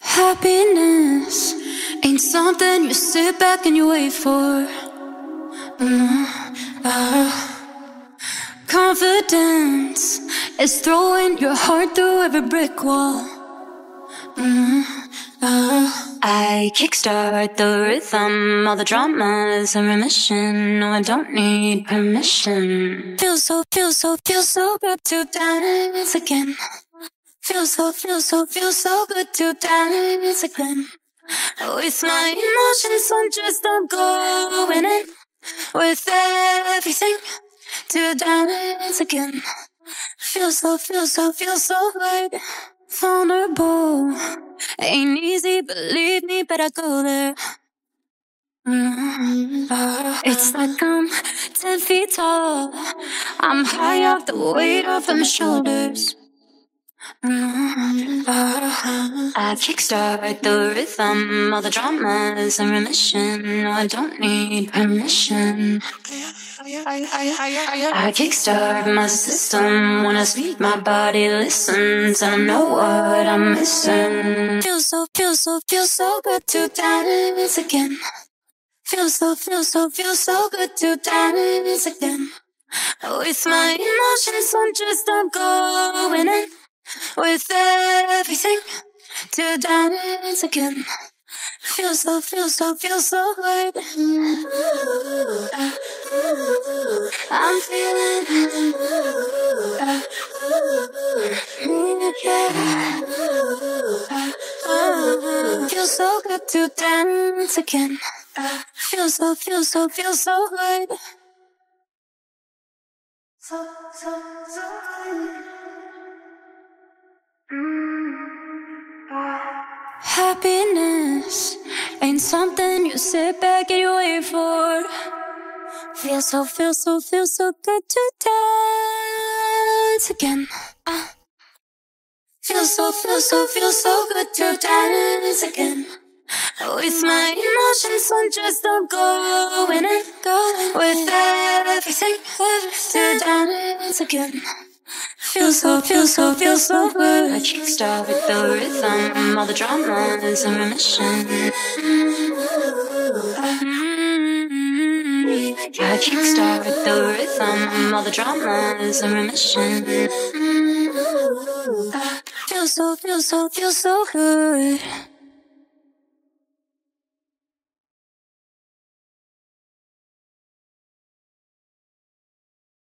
Happiness ain't something you sit back and you wait for. Mm, uh, confidence is throwing your heart through every brick wall. Mm, uh, I kickstart the rhythm, all the dramas in remission. No, I don't need permission. Feels so, feels so, feels so good to dance again. Feels so, feels so, feels so good to dance again. With my emotions, I'm just I'm going in with everything to dance again. Feels so, feels so, feels so good. Vulnerable ain't easy, believe me, but I go there. Mm-hmm. It's like I'm ten feet tall. I'm high off the weight of my shoulders. I kickstart the rhythm, all the dramas in remission. No, I don't need permission. I kickstart my system when I speak, my body listens, and I know what I'm missing. Feels so, feels so, feels so good to dance again. Feels so, feels so, feels so good to dance again. With my emotions, I'm just I'm going in with everything to dance again. Feel so, feel so, feel so good. I'm feeling Feel so good to dance again. Feel so, feel so, feel so good. So, so, so good. Happiness ain't something you sit back and you wait for. Feel so, feel so, feel so good to dance again. Uh. Feel so, feel so, feel so good to dance again. With my emotions, I'm just I'm going and going with everything, everything to dance again. Feel so, feel so, feel so good. I can kickstart with the rhythm, all the dramas in remission. I can kickstart with the rhythm, all the dramas in remission. Feel so, feel so, feel so good.